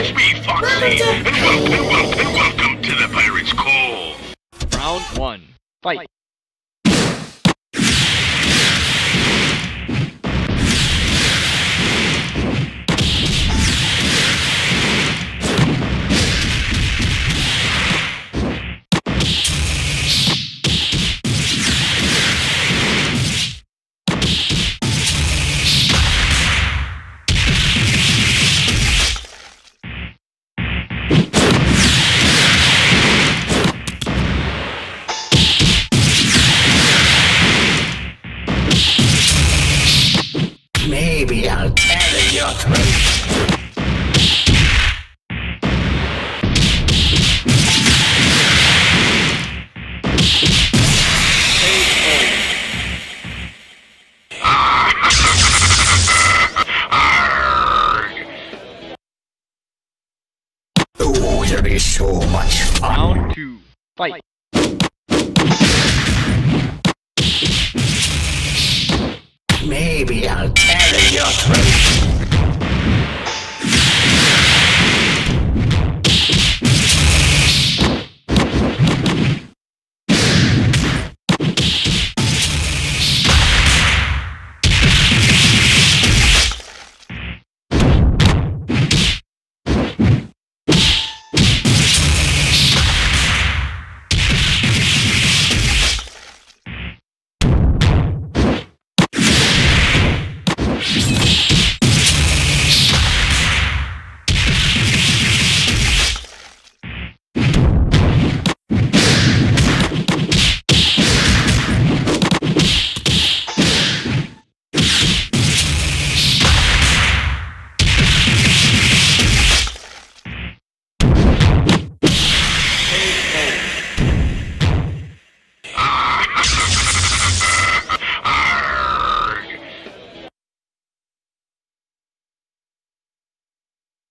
everyone. It's me, Foxy, uh- and welcome, welcome, and welcome to the Pirate's Call. Round one. Fight. So much fun. Round two. Fight. Maybe I'll tear your throat.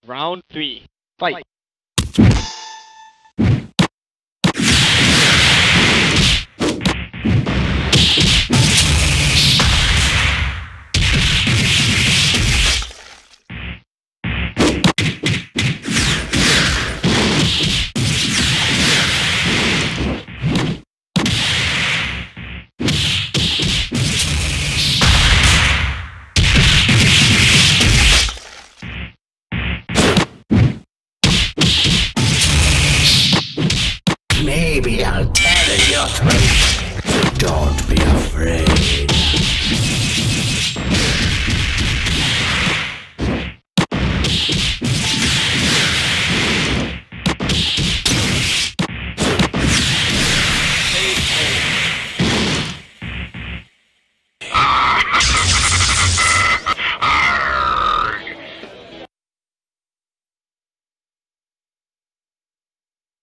Round three.